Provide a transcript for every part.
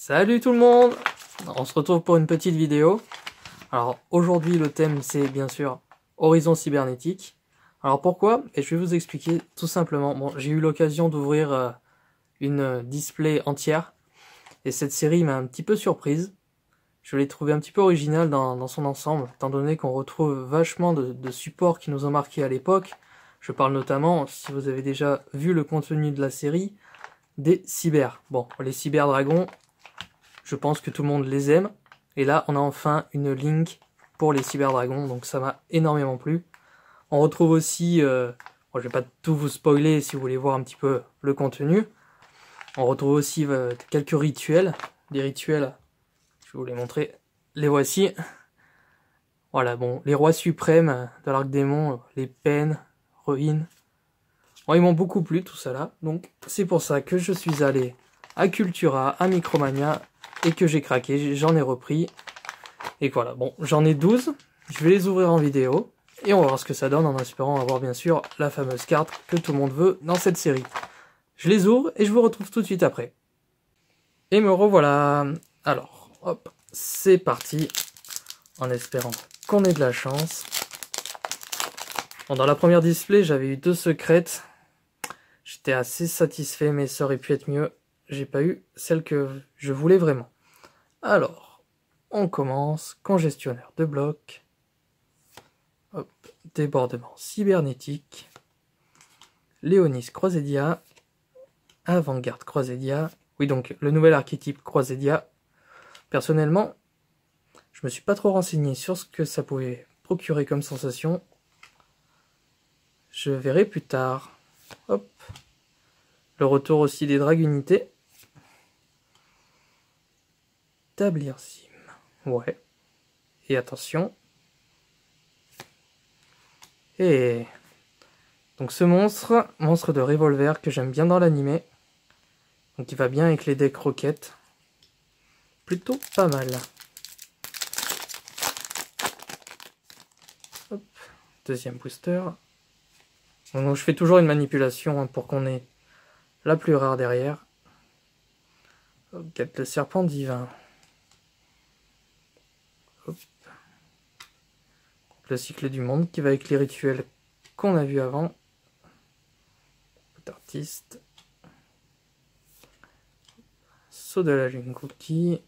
Salut tout le monde On se retrouve pour une petite vidéo. Alors aujourd'hui le thème c'est bien sûr Horizon cybernétique. Alors pourquoi? Et je vais vous expliquer tout simplement. Bon, j'ai eu l'occasion d'ouvrir euh, une display entière et cette série m'a un petit peu surprise. Je l'ai trouvé un petit peu original dans, son ensemble, étant donné qu'on retrouve vachement de, de supports qui nous ont marqué à l'époque. Je parle notamment, si vous avez déjà vu le contenu de la série, des cyber. Bon, les cyberdragons, je pense que tout le monde les aime. Et là, on a enfin une link pour les cyberdragons, donc ça m'a énormément plu. On retrouve aussi, euh, je vais pas tout vous spoiler si vous voulez voir un petit peu le contenu. On retrouve aussi euh, quelques rituels, des rituels, je vais vous les montrer, les voici. Voilà, bon, les rois suprêmes de l'arc démon, les peines, ruines. Bon, ils m'ont beaucoup plu tout ça là, donc c'est pour ça que je suis allé à Cultura, à Micromania, et que j'ai craqué, j'en ai repris. Et voilà, bon, j'en ai 12, je vais les ouvrir en vidéo, et on va voir ce que ça donne en espérant avoir bien sûr la fameuse carte que tout le monde veut dans cette série. Je les ouvre et je vous retrouve tout de suite après. Et me revoilà. Alors, hop, c'est parti, en espérant qu'on ait de la chance. Bon, dans la première display, j'avais eu deux secrètes. J'étais assez satisfait, mais ça aurait pu être mieux j'ai pas eu celle que je voulais vraiment. Alors, on commence. Congestionneur de bloc. Hop, débordement cybernétique. Léonis Croisédia. Avant-garde Croisédia. Oui, donc le nouvel archétype Croisédia. Personnellement, je me suis pas trop renseigné sur ce que ça pouvait procurer comme sensation. Je verrai plus tard. Hop. Le retour aussi des dragunités. Ouais. Et attention. Et donc ce monstre, monstre de revolver que j'aime bien dans l'animé. Donc il va bien avec les decks roquettes. Plutôt pas mal. Deuxième booster. Je fais toujours une manipulation hein, pour qu'on ait la plus rare derrière. Quête le serpent divin. Le cycle du monde qui va avec les rituels qu'on a vu avant. Artiste. Saut de la lune cookie.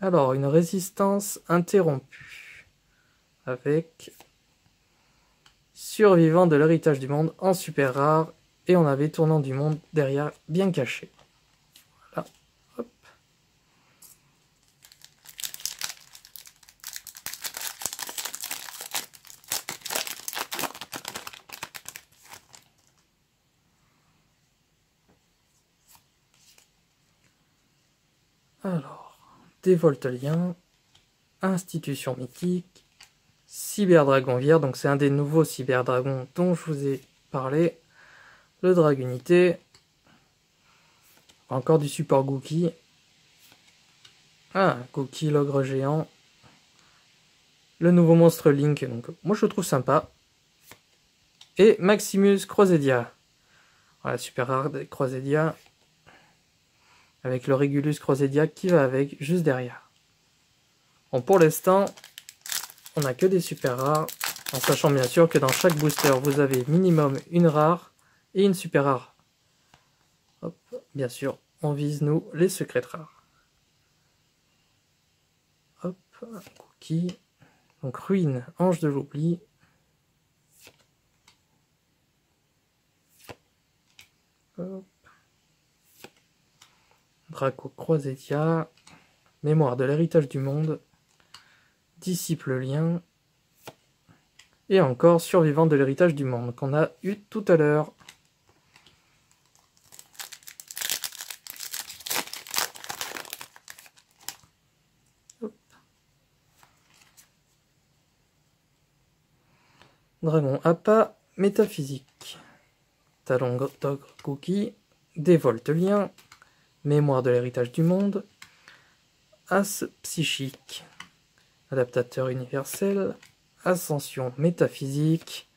Alors, une résistance interrompue. Avec survivant de l'héritage du monde en super rare. Et on avait tournant du monde derrière bien caché. Alors, des Volteliens, Institution mythique, Cyberdragon Vière, donc c'est un des nouveaux Cyberdragons dont je vous ai parlé, le Dragunité, encore du support Gookie, ah, Gookie l'ogre géant, le nouveau monstre Link, donc moi je le trouve sympa, et Maximus Crozedia, voilà, super rare des Crozedia, avec le Regulus Crozedia qui va avec juste derrière. Pour l'instant, on n'a que des super rares, en sachant bien sûr que dans chaque booster, vous avez minimum une rare et une super rare. Bien sûr, on vise nous les secrets rares. Hop, cookie. Donc ruine, ange de l'oubli. Draco Croisetia, Mémoire de l'héritage du monde, Disciple lien, et encore Survivant de l'héritage du monde, qu'on a eu tout à l'heure. Dragon Appa, métaphysique. Talon d'ogre cookie, dévolte lien, Mémoire de l'héritage du monde, As psychique, adaptateur universel, Ascension métaphysique,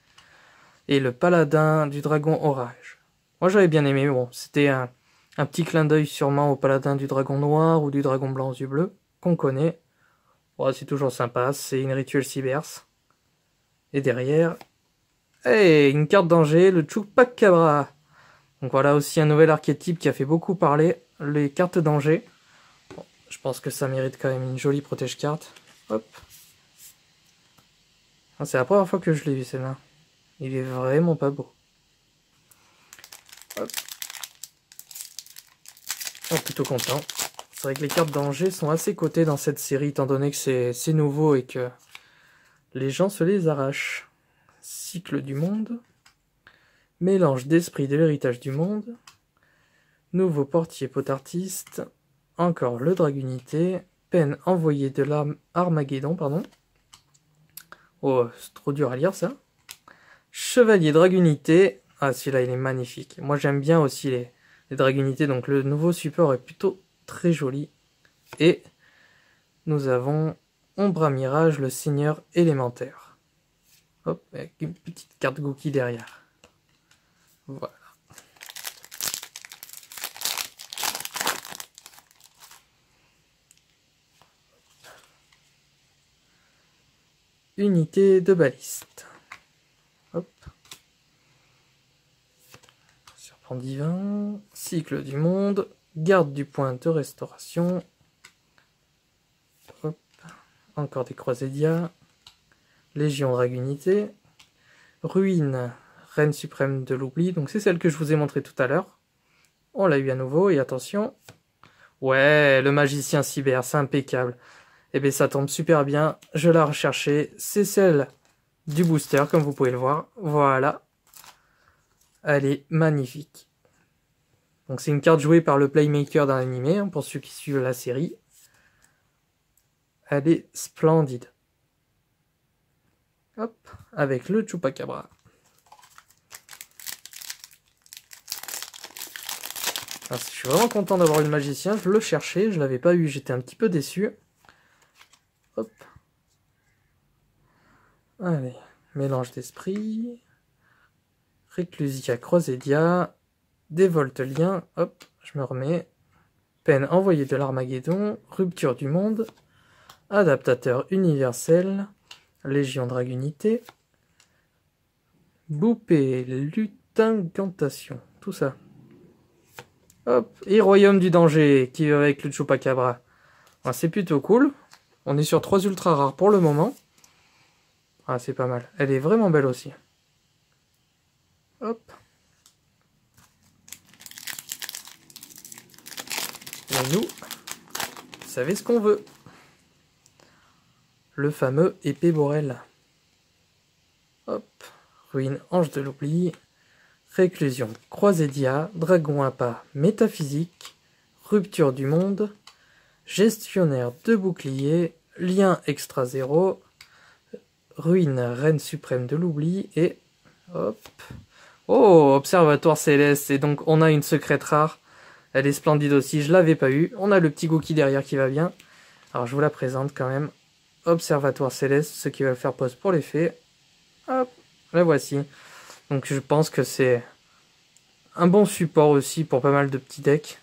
et le paladin du dragon orage. Moi j'avais bien aimé, bon, c'était un, petit clin d'œil sûrement au paladin du dragon noir ou du dragon blanc aux yeux bleus, qu'on connaît. c'est toujours sympa, c'est une rituel Cybers. Et derrière, hey, une carte danger, le Chupacabra. Donc voilà aussi un nouvel archétype qui a fait beaucoup parler, les cartes danger. je pense que ça mérite quand même une jolie protège carte. Hop. Ah, c'est la première fois que je l'ai vu celle-là. Il est vraiment pas beau. Hop. Oh, plutôt content. C'est vrai que les cartes danger sont assez cotées dans cette série, étant donné que c'est nouveau et que les gens se les arrachent. Cycle du monde. Mélange d'esprit de l'héritage du monde. Nouveau portier potartiste. Encore le dragunité. Peine envoyée de l'arme Armageddon, pardon. Oh, c'est trop dur à lire ça. Chevalier dragunité. Ah, celui-là, il est magnifique. Moi, j'aime bien aussi les, les dragunités. Donc, le nouveau support est plutôt très joli. Et nous avons Ombra Mirage, le seigneur élémentaire. Hop, avec une petite carte Gookie derrière. Voilà. Unité de baliste. Hop. Serpent divin. Cycle du monde. Garde du point de restauration. Hop. Encore des croisédias. Légion dragunité. Ruine Reine suprême de l'oubli. Donc c'est celle que je vous ai montré tout à l'heure. On l'a eu à nouveau et attention. Ouais, le magicien cyber, c'est impeccable. Et eh bien ça tombe super bien. Je l'ai recherché. C'est celle du booster, comme vous pouvez le voir. Voilà. Elle est magnifique. Donc c'est une carte jouée par le Playmaker d'un animé, hein, pour ceux qui suivent la série. Elle est splendide. Hop, avec le Chupacabra. je suis vraiment content d'avoir une magicien. Je le cherchais, je l'avais pas eu, j'étais un petit peu déçu. Allez, mélange d'esprit. Réclusia Croisédia. Dévolte lien. Hop, je me remets. Peine envoyée de l'Armageddon. Rupture du monde. Adaptateur universel. Légion Dragunité. Boupé, lutincantation. Tout ça. Hop, et Royaume du Danger, qui va avec le Chupacabra. Ah, c'est plutôt cool. On est sur trois ultra rares pour le moment. Ah, c'est pas mal. Elle est vraiment belle aussi. Hop. Et nous, vous savez ce qu'on veut. Le fameux épée Borel. Hop. Ruine Ange de l'oubli. Réclusion, Croisédia, Dragon à Métaphysique, Rupture du monde, Gestionnaire de boucliers, Lien extra zéro, Ruine, Reine suprême de l'oubli, et hop. Oh, Observatoire céleste, et donc on a une secrète rare. Elle est splendide aussi, je l'avais pas eu. On a le petit Gookie derrière qui va bien. Alors je vous la présente quand même. Observatoire céleste, ce qui va faire pause pour l'effet. Hop, la voici. Donc je pense que c'est un bon support aussi pour pas mal de petits decks.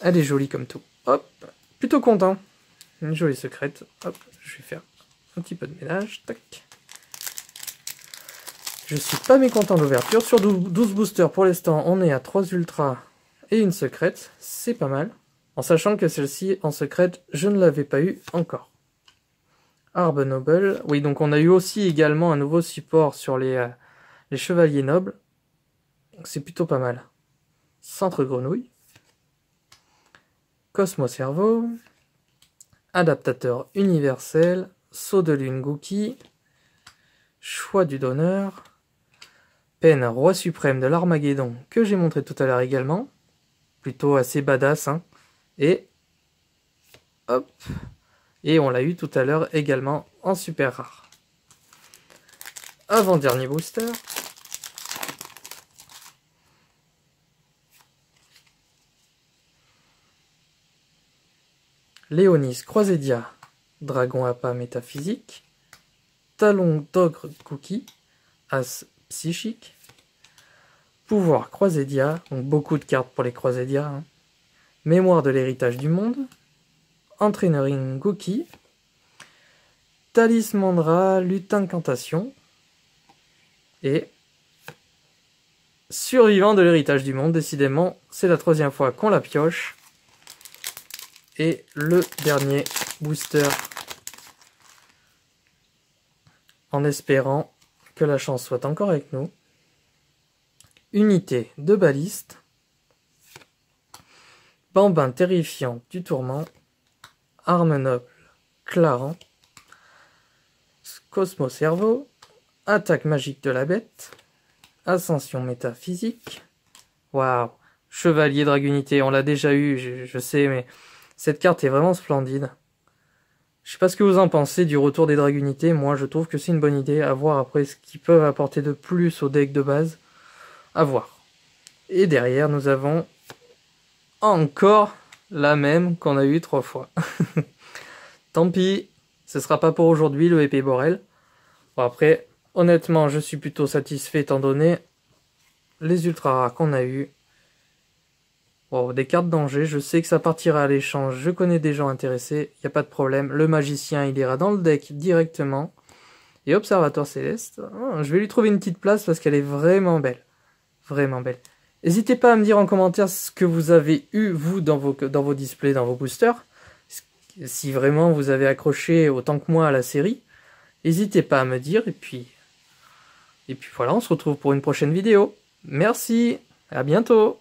Elle est jolie comme tout. Plutôt content. Une jolie secrète. Hop, je vais faire un petit peu de ménage. Tac. Je suis pas mécontent d'ouverture. Sur 12 boosters pour l'instant, on est à 3 ultras et une secrète. C'est pas mal. En sachant que celle-ci, en secrète, je ne l'avais pas eu encore. Arbe Noble. Oui, donc on a eu aussi également un nouveau support sur les, euh, les chevaliers nobles. C'est plutôt pas mal. Centre grenouille. Cosmo cerveau. Adaptateur universel. Saut de lune Gookie. Choix du donneur. Peine roi suprême de l'Armageddon que j'ai montré tout à l'heure également. Plutôt assez badass. Hein. Et hop. Et on l'a eu tout à l'heure également en super rare. Avant-dernier booster. Léonis Croisédia, Dragon à métaphysique, Talon d'ogre cookie, As psychique, Pouvoir Croisédia, donc beaucoup de cartes pour les Croisédia. Hein. Mémoire de l'héritage du monde. Entraîneur Goki. Talismandra, lutte incantation. Et survivant de l'héritage du monde, décidément, c'est la troisième fois qu'on la pioche. Et le dernier booster en espérant que la chance soit encore avec nous. Unité de baliste. Bambin terrifiant du tourment. Arme noble Claran. Cosmo Cerveau. Attaque magique de la bête. Ascension métaphysique. Waouh. Chevalier Dragunité, on l'a déjà eu, je, je sais, mais cette carte est vraiment splendide. Je sais pas ce que vous en pensez du retour des Dragunités. Moi, je trouve que c'est une bonne idée. À voir après ce qu'ils peuvent apporter de plus au deck de base. À voir. Et derrière, nous avons encore la même qu'on a eu trois fois. Tant pis, ce sera pas pour aujourd'hui le épée Borel. Bon après, honnêtement, je suis plutôt satisfait étant donné les ultra rares qu'on a eu. Bon, des cartes danger, je sais que ça partira à l'échange, je connais des gens intéressés, n'y a pas de problème. Le magicien, il ira dans le deck directement. Et Observatoire Céleste, oh, je vais lui trouver une petite place parce qu'elle est vraiment belle. Vraiment belle. N'hésitez pas à me dire en commentaire ce que vous avez eu, vous, dans vos, dans vos displays, dans vos boosters. Si vraiment vous avez accroché autant que moi à la série. N'hésitez pas à me dire, et puis... Et puis voilà, on se retrouve pour une prochaine vidéo. Merci, à bientôt